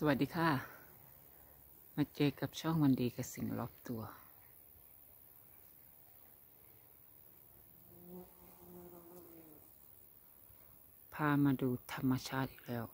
สวัสดีค่ะ มาเจอกับช่องวันดีกับสิ่งรอบตัว พามาดูธรรมชาติอีกแล้ว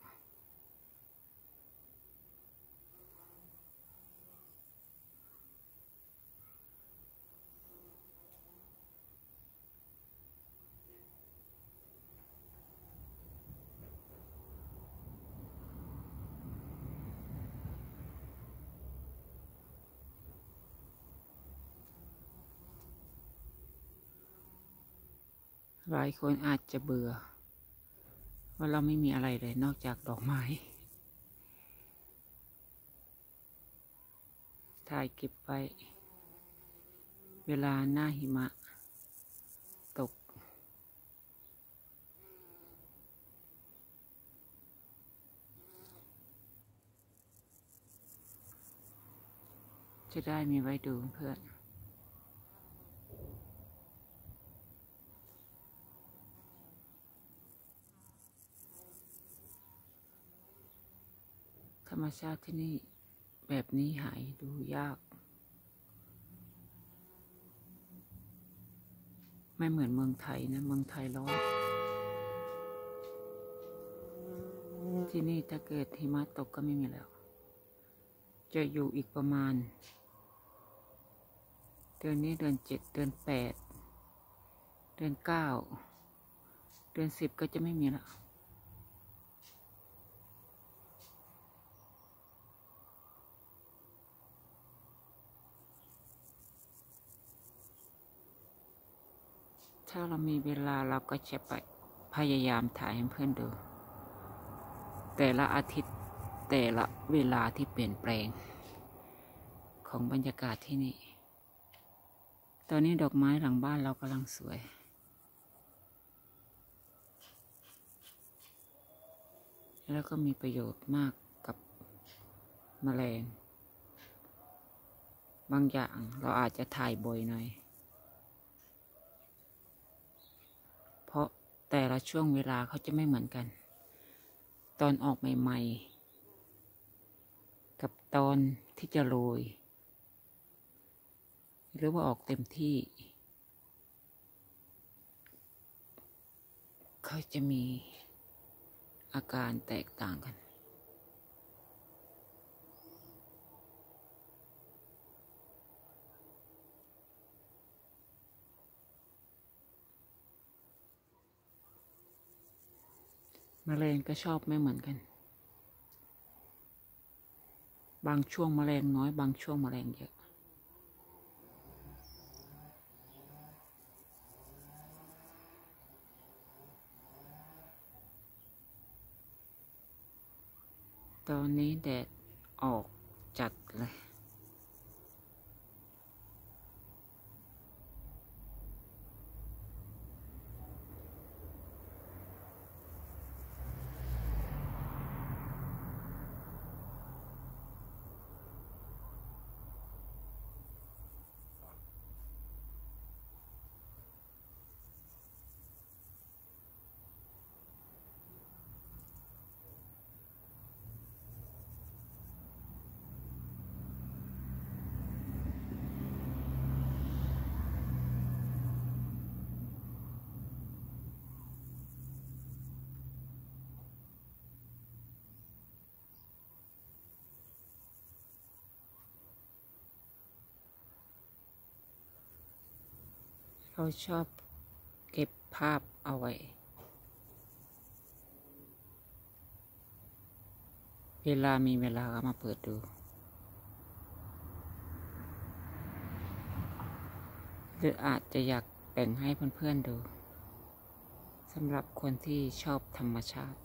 หลายคนอาจจะเบื่อ ว่าเราไม่มีอะไรเลยนอกจากดอกไม้ ถ่ายเก็บไว้ เวลาหน้าหิมะ ตก จะได้มีไว้ดูเพื่อน รรมชาติที่นี่แบบนี้หายดูยาก ไม่เหมือนเมืองไทยนะ เมืองไทยร้อน ที่นี่ถ้าเกิดหิมะตกก็ไม่มีแล้ว จะอยู่อีกประมาณ เดือนนี้เดือนเจ็ดเดือนแปด เดือนเก้า เดือนสิบก็จะไม่มีแล้ว ถ้าเรามีเวลาเราก็จะไปพยายามถ่ายให้เพื่อนดู แต่ละอาทิตย์แต่ละเวลาที่เปลี่ยนแปลง ของบรรยากาศที่นี่ ตอนนี้ดอกไม้หลังบ้านเรากำลังสวยแล้วก็มีประโยชน์มากกับแมลง บางอย่างเราอาจจะถ่ายบ่อยหน่อย เพราะ แต่ละช่วงเวลาเขาจะไม่เหมือนกัน ตอนออกใหม่ๆ กับตอนที่จะโรย หรือว่าออกเต็มที่ เขาจะมีอาการแตกต่างกัน มแมลงก็ชอบไม่เหมือนกัน บางช่วงมแมลงน้อย บางช่วงมแมลงเยอะ ตอนนี้แดดออกจัดเลย เขาชอบเก็บภาพเอาไว้ เวลามีเวลาก็มาเปิดดูหรืออาจจะอยากแบ่งให้เพื่อนๆดูสำหรับคนที่ชอบธรรมชาติ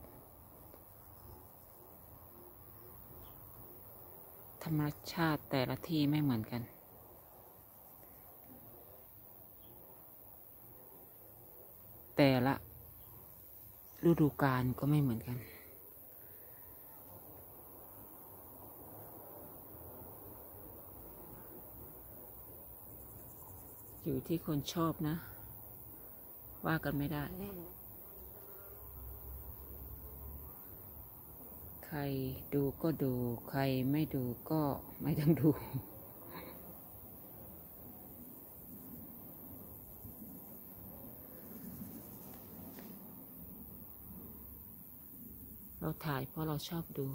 ธรรมชาติแต่ละที่ไม่เหมือนกัน แต่ละฤดูกาลก็ไม่เหมือนกัน อยู่ที่คนชอบนะ ว่ากันไม่ได้ ใคใครดูก็ดู ใครไม่ดูก็ไม่ต้องดู เราถ่ายเพราะเราชอบดู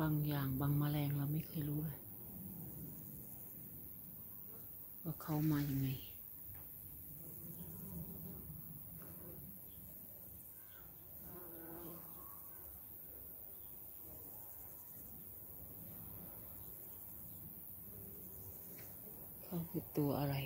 บางอย่างบางแมลงเราไม่เคยรู้เลย ว่าเขามาอย่างไง เขาคือตัวอะไร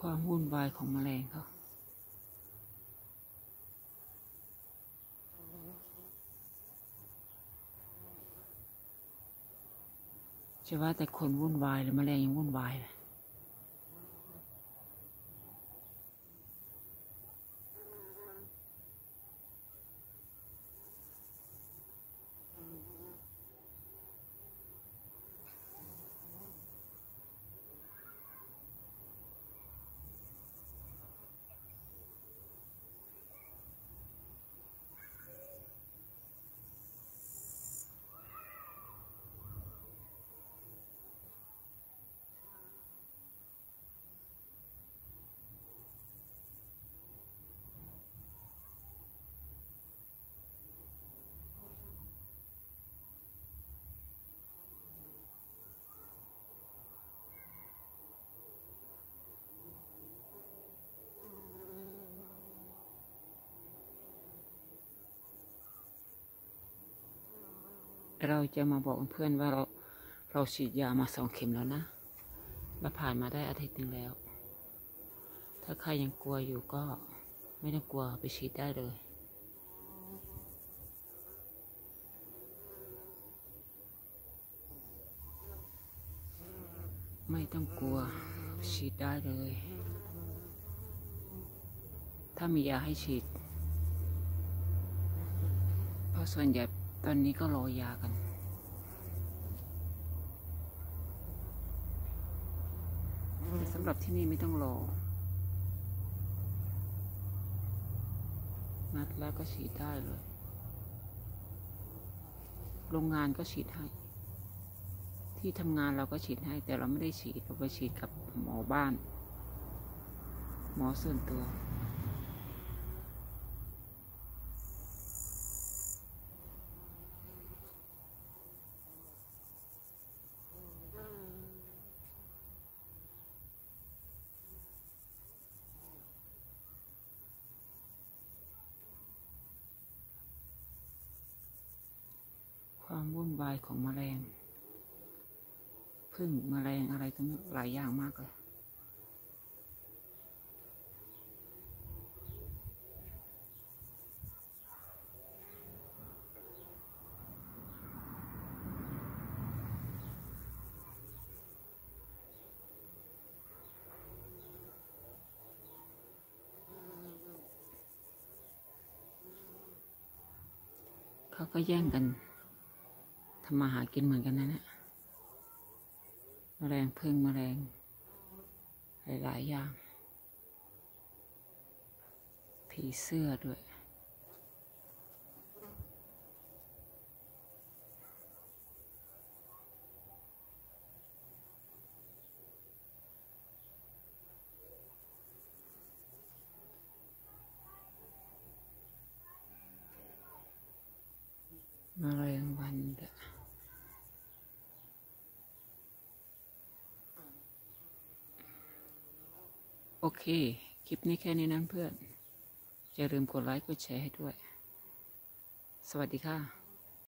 ความวุ่นวายของแมลงเขาจะว่าแต่คนวุ่นวายหรือแมลงยังวุ่นวายเลย เราจะมาบอกเพื่อนว่าเราเราฉีดยามาสองเข็มแล้วนะและผ่านมาได้อาทิตย์หนึ่งแล้ว ถ้าใครยังกลัวอยู่ก็ไม่ต้องกลัวไปฉีดได้เลยไม่ต้องกลัวฉีดได้เลย ถ้ามียาให้ฉีด เพราะส่วนใหญ่ ตอนนี้ก็รอยากันสำหรับที่นี่ไม่ต้องรอ นัดแล้วก็ฉีดได้เลย โรงงานก็ฉีดให้ ที่ทำงานเราก็ฉีดให้ แต่เราไม่ได้ฉีด เราไปฉีดกับหมอบ้าน หมอส่วนตัว ความวุ่นวายของแมลงพึ่งแมลงอะไรทั้งหลายอย่างมากเลยเขาก็แย่งกัน ทำมาหากินเหมือนกันนะเนี่ยแมลงพึ่งแมลงหลายๆอย่าง ผีเสื้อด้วย แมลงวันด้วย โอเค คลิปนี้แค่นี้นะเพื่อนอย่าลืมกดไลค์กดแชร์ให้ด้วย สวัสดีค่ะ